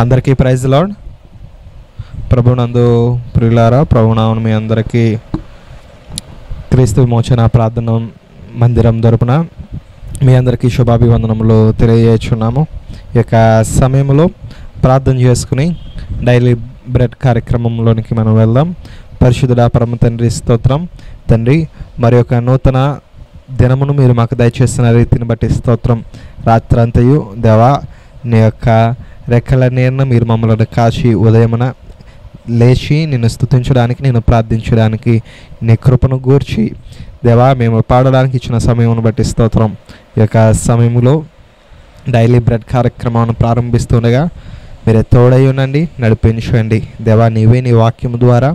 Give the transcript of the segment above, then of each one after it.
అందరికీ praise lord ప్రభునందు ప్రియులారా ప్రభునామను మీ అందరికీ. క్రీస్తు విమోచన ప్రార్థన మందిరం తరపున మీ అందరికీ శుభాభివందనములు తెలియజేస్తున్నాము ఈ యొక్క సమయంలో ప్రార్థన చేసుకుని డైలీ బ్రెడ్ కార్యక్రమంలోనికి మనం వెళ్దాం. పరిశుద్ధుడ పరమ తండ్రి స్తోత్రం. తండ్రి మరి యొక్క నూతన దినమును మీరు మాకు దయచేసిన రీతిని బట్టి స్తోత్రం రాత్రంతయు దేవా నీ యొక్క రెక్కల నీరును మీరు మమ్మల్ని కాచి ఉదయమున లేచి నిన్ను స్థుతించడానికి నేను ప్రార్థించడానికి నీ కృపను గూర్చి దేవా మేము పాడడానికి ఇచ్చిన సమయమును బట్టి స్తోత్రం. ఈ యొక్క సమయంలో డైలీ బ్రెడ్ కార్యక్రమాన్ని ప్రారంభిస్తుండగా మీరే తోడై ఉండండి నడిపించండి. దేవా నీవే నీ వాక్యం ద్వారా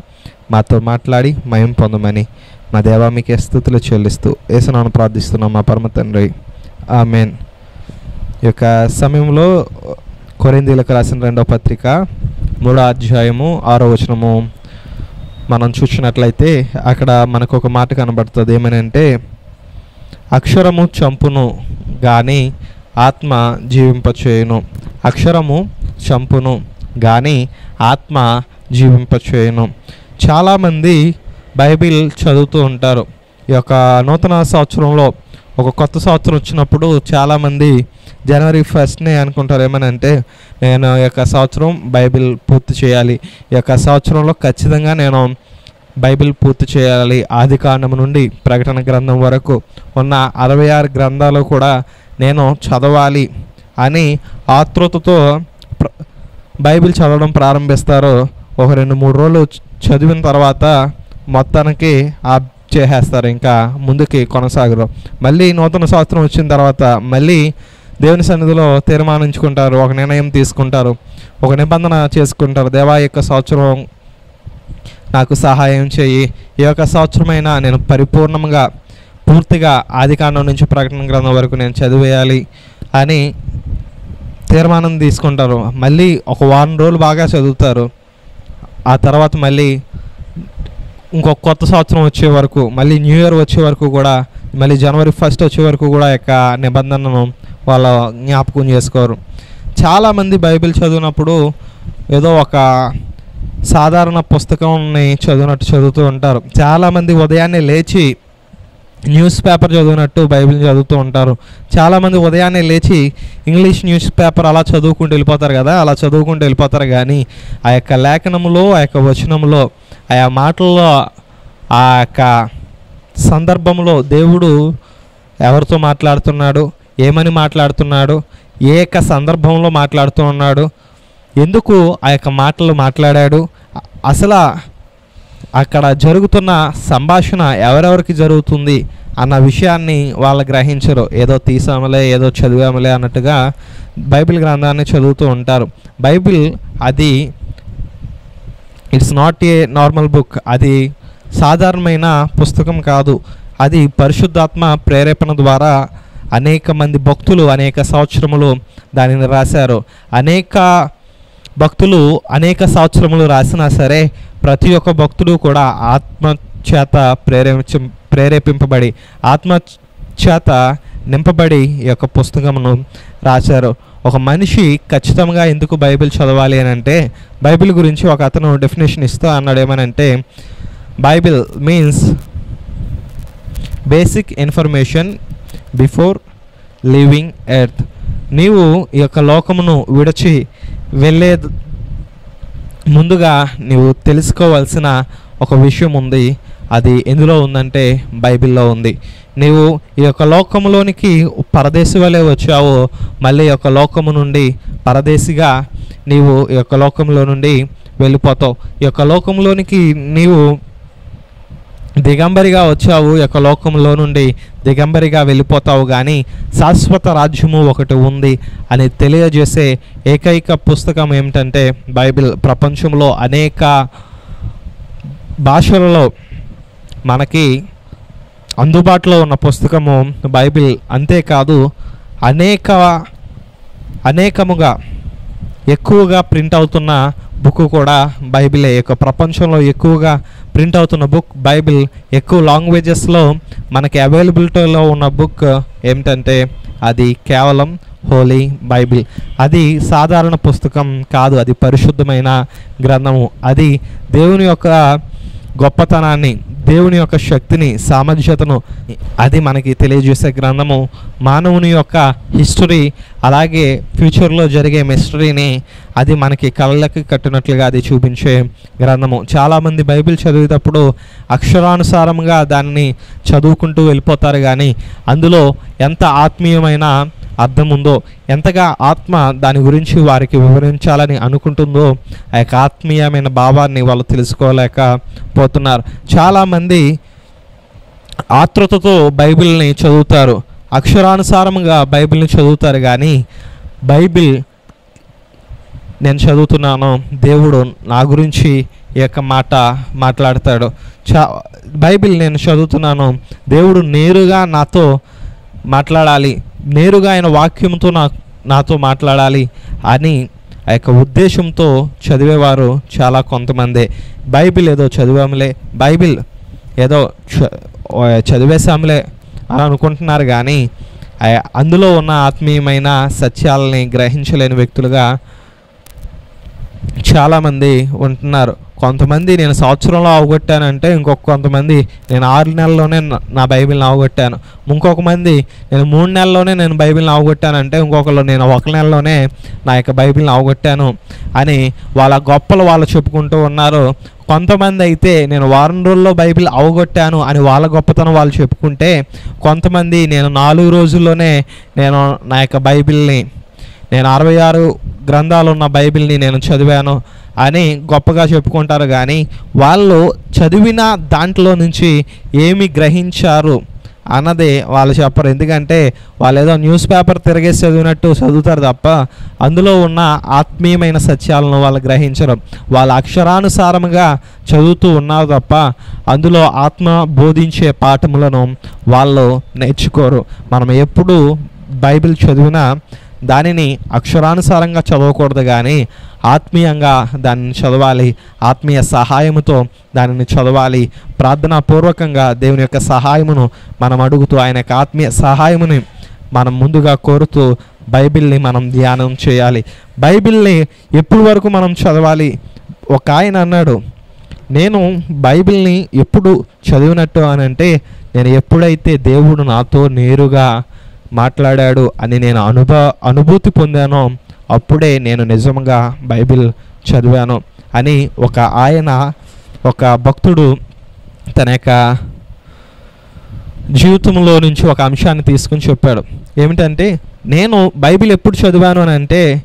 మాతో మాట్లాడి మయం పొందమని మా దేవా మీకే స్థుతులు చెల్లిస్తూ ఏసునాను ప్రార్థిస్తున్నాం మా పరమ తండ్రి. ఆమెన్. ఈ యొక్క సమయంలో కొరిందీలకు రాసిన రెండవ పత్రిక మూడో అధ్యాయము ఆరో వచనము. మనం చూసినట్లయితే అక్కడ మనకు ఒక మాట కనబడుతుంది. ఏమనంటే అక్షరము చంపును కానీ ఆత్మ జీవింపచేయును. అక్షరము చంపును కానీ ఆత్మ జీవింపచేయును. చాలామంది బైబిల్ చదువుతూ ఉంటారు. ఈ యొక్క నూతన సంవత్సరంలో ఒక కొత్త సంవత్సరం వచ్చినప్పుడు చాలామంది జనవరి ఫస్ట్నే అనుకుంటారు ఏమనంటే నేను ఈ యొక్క సంవత్సరం బైబిల్ పూర్తి చేయాలి. ఈ యొక్క సంవత్సరంలో ఖచ్చితంగా నేను బైబిల్ పూర్తి చేయాలి. ఆది కాండం నుండి ప్రకటన గ్రంథం వరకు ఉన్న అరవై ఆరు గ్రంథాలు కూడా నేను చదవాలి అని ఆతృతతో బైబిల్ చదవడం ప్రారంభిస్తారు. ఒక రెండు మూడు రోజులు చదివిన తర్వాత మొత్తానికి ఆప్ చేసేస్తారు. ఇంకా ముందుకి కొనసాగరు మళ్ళీ నూతన సంవత్సరం వచ్చిన తర్వాత మళ్ళీ దేవుని సన్నిధిలో తీర్మానించుకుంటారు ఒక నిర్ణయం తీసుకుంటారు ఒక నిబంధన చేసుకుంటారు. దేవా యొక్క సంవత్సరం నాకు సహాయం చేయి. ఈ యొక్క సంవత్సరమైనా నేను పరిపూర్ణంగా పూర్తిగా ఆదికాండం నుంచి ప్రకటన గ్రంథం వరకు నేను చదివేయాలి అని తీర్మానం తీసుకుంటారు. మళ్ళీ ఒక వారం రోజులు బాగా చదువుతారు. ఆ తర్వాత మళ్ళీ ఇంకొక కొత్త సంవత్సరం వచ్చే వరకు మళ్ళీ న్యూ ఇయర్ వచ్చే వరకు కూడా మళ్ళీ జనవరి ఫస్ట్ వచ్చే వరకు కూడా యొక్క నిబంధనను వాళ్ళ జ్ఞాపకం చేసుకోరు. చాలామంది బైబిల్ చదివినప్పుడు ఏదో ఒక సాధారణ పుస్తకంని చదివినట్టు చదువుతూ ఉంటారు. చాలామంది ఉదయాన్నే లేచి న్యూస్ పేపర్ చదివినట్టు బైబిల్ చదువుతూ ఉంటారు. చాలామంది ఉదయాన్నే లేచి ఇంగ్లీష్ న్యూస్ పేపర్ అలా చదువుకుంటూ వెళ్ళిపోతారు కదా అలా చదువుకుంటూ వెళ్ళిపోతారు. కానీ ఆ యొక్క లేఖనములో ఆ యొక్క వచనంలో ఆయా మాటల్లో ఆ యొక్క సందర్భంలో దేవుడు ఎవరితో మాట్లాడుతున్నాడు? ఏమని మాట్లాడుతున్నాడు? ఏ యొక్క సందర్భంలో మాట్లాడుతూ ఉన్నాడు. ఎందుకు ఆ యొక్క మాటలు మాట్లాడాడు? అసలు అక్కడ జరుగుతున్న సంభాషణ ఎవరెవరికి జరుగుతుంది అన్న విషయాన్ని వాళ్ళు గ్రహించరు. ఏదో తీసామలే ఏదో చదివామలే అన్నట్టుగా బైబిల్ గ్రంథాన్ని చదువుతూ ఉంటారు. బైబిల్ అది it's not a normal book. అది సాధారణమైన పుస్తకం కాదు. అది పరిశుద్ధాత్మ ప్రేరేపణ ద్వారా అనేక మంది భక్తులు అనేక సంవత్సరములు దానిని రాశారు. అనేక భక్తులు అనేక సంవత్సరములు రాసినా సరే ప్రతి ఒక్క భక్తుడు కూడా ఆత్మ చేత ప్రేరేపించ ప్రేరేపింపబడి ఆత్మ చేత నింపబడి ఈ యొక్క పుస్తకమును రాశారు. ఒక మనిషి ఖచ్చితంగా ఎందుకు బైబిల్ చదవాలి అని అంటే బైబిల్ గురించి ఒక అతను డెఫినేషన్ ఇస్తూ అన్నాడు ఏమనంటే Bible means basic information before living earth. నీవు ఈ యొక్క లోకమును విడిచి వెళ్ళే ముందుగా నీవు తెలుసుకోవాల్సిన ఒక విషయం ఉంది. అది ఎందులో ఉందంటే బైబిల్లో ఉంది. నీవు ఈ యొక్క లోకంలోనికి పరదేశి వలె వచ్చావు మళ్ళీ యొక్క లోకము నుండి పరదేశిగా నీవు ఈ యొక్క లోకంలో నుండి వెళ్ళిపోతావు. ఈ యొక్క లోకంలోనికి నీవు దిగంబరిగా వచ్చావు యొక్క లోకంలో నుండి దిగంబరిగా వెళ్ళిపోతావు కానీ శాశ్వత రాజ్యము ఒకటి ఉంది అని తెలియజేసే ఏకైక పుస్తకం ఏమిటంటే బైబిల్. ప్రపంచంలో అనేక భాషలలో మనకి అందుబాటులో ఉన్న పుస్తకము బైబిల్. అంతేకాదు అనేక అనేకముగా ఎక్కువగా ప్రింట్ అవుతున్న బుక్ కూడా బైబిలే. యొక్క ప్రపంచంలో ఎక్కువగా ప్రింట్ అవుతున్న బుక్ బైబిల్ ఎక్కువ లాంగ్వేజెస్లో మనకి అవైలబిలిటీలో ఉన్న బుక్ ఏమిటంటే అది కేవలం హోలీ బైబిల్. అది సాధారణ పుస్తకం కాదు అది పరిశుద్ధమైన గ్రంథము. అది దేవుని యొక్క గొప్పతనాన్ని దేవుని యొక్క శక్తిని సామర్థ్యతను అది మనకి తెలియజేసే గ్రంథము మానవుని యొక్క హిస్టరీ అలాగే ఫ్యూచర్లో జరిగే మిస్టరీని అది మనకి కళ్ళకి కట్టినట్లుగా అది చూపించే గ్రంథము. చాలామంది బైబిల్ చదివేటప్పుడు అక్షరానుసారంగా దాన్ని చదువుకుంటూ వెళ్ళిపోతారు కానీ అందులో ఎంత ఆత్మీయమైన అర్థం ఉందో ఎంతగా ఆత్మ దాని గురించి వారికి వివరించాలని అనుకుంటుందో ఆ యొక్క ఆత్మీయమైన భావాన్ని వాళ్ళు తెలుసుకోలేకపోతున్నారు చాలామంది ఆతృతతో బైబిల్ని చదువుతారు. అక్షరానుసారంగా బైబిల్ని చదువుతారు కానీ బైబిల్ నేను చదువుతున్నాను దేవుడు నా గురించి ఈ యొక్క మాట మాట్లాడతాడు. చా బైబిల్ నేను చదువుతున్నాను దేవుడు నేరుగా నాతో మాట్లాడాలి. నేరుగా ఆయన వాక్యంతో నా నాతో మాట్లాడాలి అని ఆ యొక్క ఉద్దేశంతో చదివేవారు చాలా కొంతమందే. బైబిల్ ఏదో చదివాములే. బైబిల్ ఏదో చదివేశాములే అని అనుకుంటున్నారు కానీ ఆ- అందులో ఉన్న ఆత్మీయమైన సత్యాలని గ్రహించలేని వ్యక్తులుగా చాలామంది ఉంటున్నారు. కొంతమంది నేను సంవత్సరంలో అవగొట్టానంటే ఇంకొక కొంతమంది నేను ఆరు నెలల్లోనే నా- బైబిల్ని అవగొట్టాను ఇంకొక మంది నేను మూడు నెలల్లోనే నేను బైబిల్ని అవగొట్టానంటే ఇంకొకరు నేను ఒక నెలలోనే నా యొక్క బైబిల్ని అవగొట్టాను అని వాళ్ళ గొప్పలు వాళ్ళు చెప్పుకుంటూ ఉన్నారు. కొంతమంది అయితే నేను వారం రోజుల్లో బైబిల్ అవగొట్టాను అని వాళ్ళ గొప్పతనం వాళ్ళు చెప్పుకుంటే కొంతమంది నేను నాలుగు రోజుల్లోనే నేను నా యొక్క బైబిల్ని నేను అరవై ఆరు గ్రంథాలు ఉన్న బైబిల్ని నేను చదివాను అని గొప్పగా చెప్పుకుంటారు కానీ వాళ్ళు చదివిన దాంట్లో నుంచి ఏమి గ్రహించారు అన్నది వాళ్ళు చెప్పరు. ఎందుకంటే వాళ్ళు ఏదో న్యూస్ పేపర్ తిరిగేసి చదివినట్టు చదువుతారు తప్ప అందులో ఉన్న ఆత్మీయమైన సత్యాలను వాళ్ళు గ్రహించరు. వాళ్ళ అక్షరానుసారముగా చదువుతూ ఉన్నారు తప్ప అందులో ఆత్మ బోధించే పాఠములను వాళ్ళు నేర్చుకోరు. మనం ఎప్పుడు బైబిల్ చదివినా దానిని అక్షరానుసారంగా చదవకూడదు కానీ ఆత్మీయంగా దానిని చదవాలి. ఆత్మీయ సహాయముతో దానిని చదవాలి. ప్రార్థనాపూర్వకంగా దేవుని యొక్క సహాయమును మనం అడుగుతూ ఆయన యొక్క ఆత్మీయ సహాయముని మనం ముందుగా కోరుతూ బైబిల్ని మనం ధ్యానం చేయాలి. బైబిల్ని ఎప్పటి వరకు మనం చదవాలి? ఒక ఆయన అన్నాడు నేను బైబిల్ని ఎప్పుడు చదివినట్టు అని అంటే నేను ఎప్పుడైతే దేవుడు నాతో నేరుగా మాట్లాడాడు అని నేను అనుభ అనుభూతి పొందానో. అప్పుడే నేను నిజంగా బైబిల్ చదివాను అని ఒక ఆయన ఒక భక్తుడు తన యొక్క జీవితంలో నుంచి ఒక అంశాన్ని తీసుకుని చెప్పాడు. ఏమిటంటే నేను బైబిల్ ఎప్పుడు చదివాను అని అంటే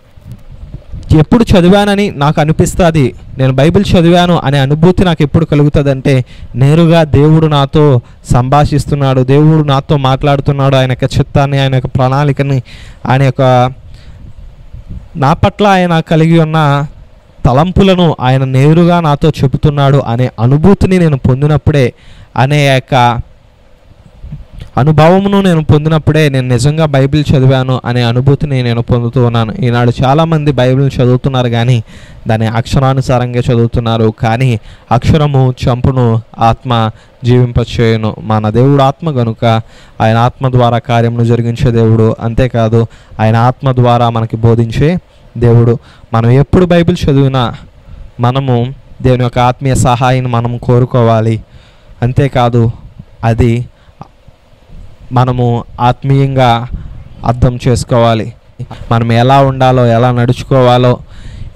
ఎప్పుడు చదివానని నాకు అనిపిస్తుంది. నేను బైబిల్ చదివాను అనే అనుభూతి నాకు ఎప్పుడు కలుగుతుంది అంటే నేరుగా దేవుడు నాతో సంభాషిస్తున్నాడు దేవుడు నాతో మాట్లాడుతున్నాడు ఆయన యొక్క చిత్తాన్ని ఆయన యొక్క ప్రణాళికని ఆయన యొక్క నా పట్ల ఆయన కలిగి ఉన్న తలంపులను ఆయన నేరుగా నాతో చెబుతున్నాడు అనే అనుభూతిని నేను పొందినప్పుడే అనే యొక్క అనుభవమును నేను పొందినప్పుడే నేను నిజంగా బైబిల్ చదివాను అనే అనుభూతిని నేను పొందుతూ ఉన్నాను. ఈనాడు చాలామంది బైబిల్ చదువుతున్నారు కానీ దాని అక్షరానుసారంగా చదువుతున్నారు. కానీ అక్షరము చంపును ఆత్మ జీవింపచేయను. మన దేవుడు ఆత్మ గనుక ఆయన ఆత్మ ద్వారా కార్యమును జరిగించే దేవుడు. అంతేకాదు ఆయన ఆత్మ ద్వారా మనకి బోధించే దేవుడు. మనం ఎప్పుడు బైబిల్ చదివినా మనము దేవుని యొక్క ఆత్మీయ సహాయాన్ని మనం కోరుకోవాలి. అంతేకాదు అది మనము ఆత్మీయంగా అర్థం చేసుకోవాలి. మనం ఎలా ఉండాలో ఎలా నడుచుకోవాలో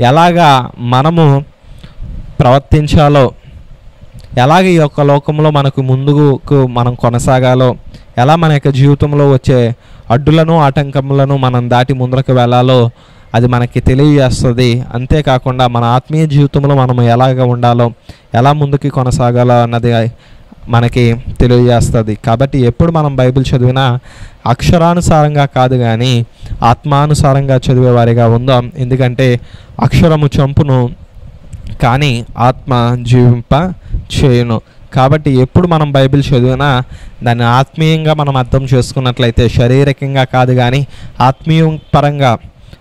ఎలాగా మనము ప్రవర్తించాలో ఎలాగ ఈ యొక్క లోకంలో మనకు ముందుకు మనం కొనసాగాలో ఎలా మన యొక్క జీవితంలో వచ్చే అడ్డులను ఆటంకములను మనం దాటి ముందరకు వెళ్ళాలో అది మనకి తెలియజేస్తుంది. అంతేకాకుండా మన ఆత్మీయ జీవితంలో మనం ఎలాగ ఉండాలో ఎలా ముందుకు కొనసాగాలో అన్నది మనకి తెలియజేస్తుంది. కాబట్టి ఎప్పుడు మనం బైబిల్ చదివినా అక్షరానుసారంగా కాదు కానీ ఆత్మానుసారంగా చదివేవారిగా ఉందాం. ఎందుకంటే అక్షరము చంపును కానీ ఆత్మ జీవింప చేయును. కాబట్టి ఎప్పుడు మనం బైబిల్ చదివినా దాన్ని ఆత్మీయంగా మనం అర్థం చేసుకున్నట్లయితే శారీరకంగా కాదు కానీ ఆత్మీయ పరంగా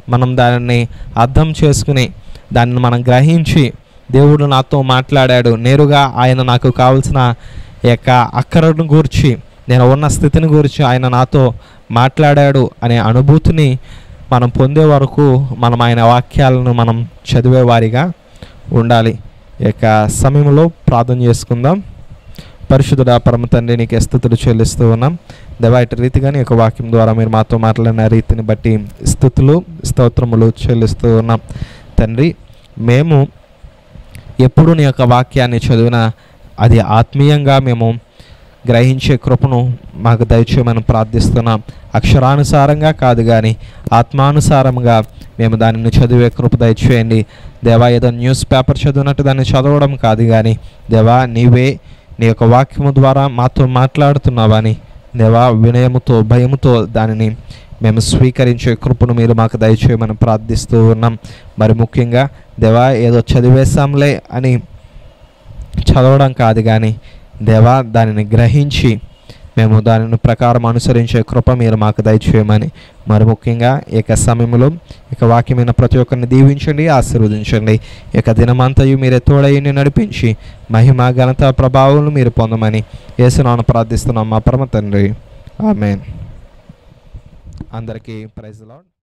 మనం దానిని అర్థం చేసుకుని దాన్ని మనం గ్రహించి దేవుడు నాతో మాట్లాడాడు. నేరుగా ఆయన నాకు కావలసిన యొక్క అక్కరను గూర్చి నేను ఉన్న స్థితిని గురించి ఆయన నాతో మాట్లాడాడు అనే అనుభూతిని మనం పొందే వరకు మనం ఆయన వాక్యాలను మనం చదివే వారిగా ఉండాలి. ఈ యొక్క సమయంలో ప్రార్థన చేసుకుందాం. పరిశుద్ధుడ పరమ తండ్రి నీకు స్థుతులు చెల్లిస్తూ ఉన్నాం. దేవా రీతిగా నీ యొక్క వాక్యం ద్వారా మీరు మాతో మాట్లాడిన రీతిని బట్టి స్థుతులు స్తోత్రములు చెల్లిస్తూ ఉన్నాం. తండ్రి మేము ఎప్పుడు నీ యొక్క వాక్యాన్ని చదివినా అది ఆత్మీయంగా మేము గ్రహించే కృపను మాకు దయచేయమని ప్రార్థిస్తున్నాం. అక్షరానుసారంగా కాదు కానీ ఆత్మానుసారంగా మేము దానిని చదివే కృప దయచేయండి. దేవా ఏదో న్యూస్ పేపర్ చదివినట్టు దాన్ని చదవడం కాదు కానీ దేవా నీవే నీ యొక్క వాక్యము ద్వారా మాతో మాట్లాడుతున్నావని దేవా వినయముతో భయముతో దానిని మేము స్వీకరించే కృపను మీరు మాకు దయచేయమని ప్రార్థిస్తూ ఉన్నాం. మరి ముఖ్యంగా దేవా ఏదో చదివేశాంలే అని చదవడం కాదు కానీ దేవా దానిని గ్రహించి మేము దానిని ప్రకారం అనుసరించే కృప మీరు మాకు దయచేయమని మరి ముఖ్యంగా ఈ యొక్క సమయంలో ఇక వాక్యమైన ప్రతి ఒక్కరిని దీవించండి ఆశీర్వదించండి. ఇక దినమంతయు మీరే తోడయ్యి నడిపించి మహిమ ఘనత ప్రభావం మీరు పొందమని యేసునాను ప్రార్థిస్తున్నాం మా పరమ తండ్రి. ఆమెన్. అందరికీ ప్రైజ్ లాడ్.